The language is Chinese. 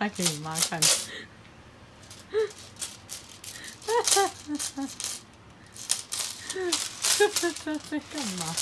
拍给你妈看。哈哈哈哈哈！在干嘛？